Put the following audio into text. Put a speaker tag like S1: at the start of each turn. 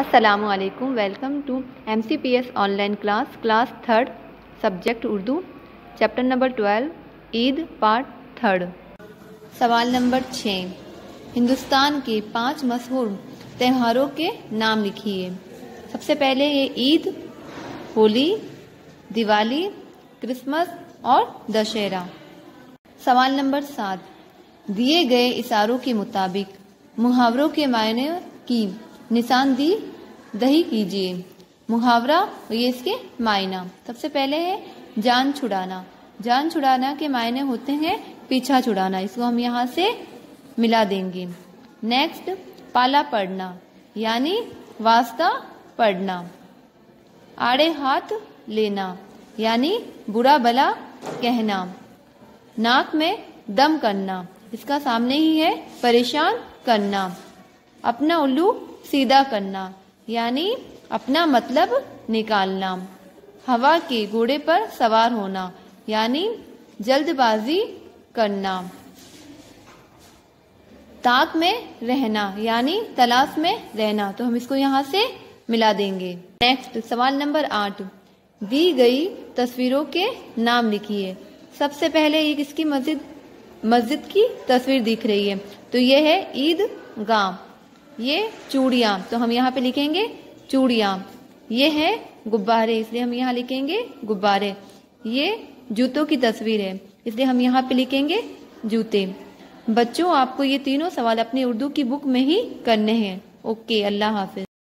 S1: असलकुम welcome to M C P S online class class third subject Urdu chapter number twelve Eid part third सवाल नंबर छः हिंदुस्तान के पाँच मशहूर त्योहारों के नाम लिखिए। सबसे पहले ये ईद, होली, दिवाली, क्रिसमस और दशहरा। सवाल नंबर सात। दिए गए इशारों के मुताबिक मुहावरों के मायने की निशानदी दही कीजिए। मुहावरा, ये इसके मायना। सबसे पहले है, जान छुड़ाना। जान छुड़ाना के मायने होते हैं पीछा छुड़ाना। इसको हम यहाँ से मिला देंगे। नेक्स्ट पाला पड़ना, यानी वास्ता पढ़ना आड़े हाथ लेना, यानी बुरा भला कहना। नाक में दम करना, इसका सामने ही है, परेशान करना। अपना उल्लू सीधा करना, यानी अपना मतलब निकालना। हवा के घोड़े पर सवार होना, यानी जल्दबाजी करना। ताक में रहना, यानी तलाश में रहना। तो हम इसको यहाँ से मिला देंगे। नेक्स्ट सवाल नंबर आठ। दी गई तस्वीरों के नाम लिखिए। सबसे पहले ये किसकी मस्जिद मस्जिद की तस्वीर दिख रही है? तो ये है ईद गाँव ये चूड़िया। तो हम यहाँ पे लिखेंगे चूड़िया। ये है गुब्बारे, इसलिए हम यहाँ लिखेंगे गुब्बारे। ये जूतों की तस्वीर है, इसलिए हम यहाँ पे लिखेंगे जूते। बच्चों, आपको ये तीनों सवाल अपनी उर्दू की बुक में ही करने हैं। ओके, अल्लाह हाफिज।